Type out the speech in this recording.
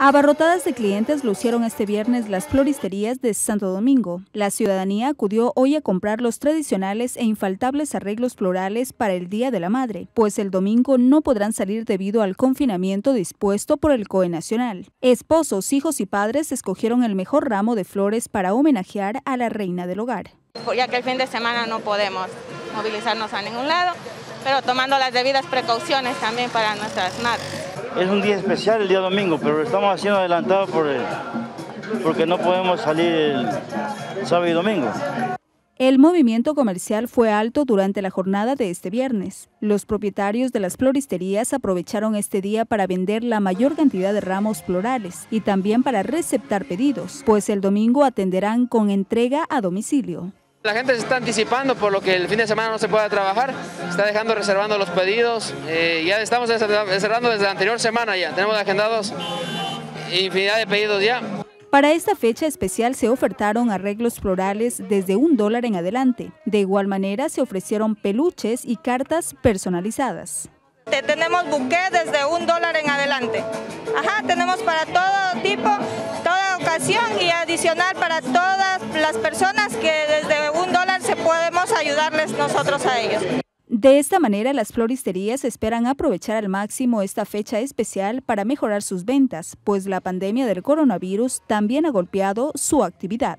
Abarrotadas de clientes lucieron este viernes las floristerías de Santo Domingo. La ciudadanía acudió hoy a comprar los tradicionales e infaltables arreglos florales para el Día de la Madre, pues el domingo no podrán salir debido al confinamiento dispuesto por el COE Nacional. Esposos, hijos y padres escogieron el mejor ramo de flores para homenajear a la reina del hogar. Ya que el fin de semana no podemos movilizarnos a ningún lado, pero tomando las debidas precauciones también para nuestras madres. Es un día especial el día domingo, pero estamos haciendo adelantado por el, porque no podemos salir el sábado y domingo. El movimiento comercial fue alto durante la jornada de este viernes. Los propietarios de las floristerías aprovecharon este día para vender la mayor cantidad de ramos florales y también para receptar pedidos, pues el domingo atenderán con entrega a domicilio. La gente se está anticipando por lo que el fin de semana no se pueda trabajar, está dejando reservando los pedidos, eh, ya estamos cerrando desde la anterior semana ya, tenemos agendados infinidad de pedidos ya. Para esta fecha especial se ofertaron arreglos florales desde un dólar en adelante. De igual manera se ofrecieron peluches y cartas personalizadas. Tenemos buque desde un dólar en adelante. Ajá, tenemos para todo tipo, y adicional para todas las personas que desde un dólar se podemos ayudarles nosotros a ellos. De esta manera, las floristerías esperan aprovechar al máximo esta fecha especial para mejorar sus ventas, pues la pandemia del coronavirus también ha golpeado su actividad.